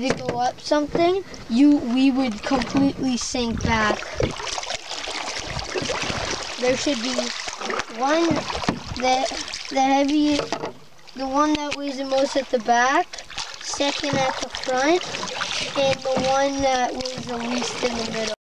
to go up something, you we would completely sink back. There should be one that the heavy, the one that weighs the most at the back, second at the front, and the one that weighs the least in the middle.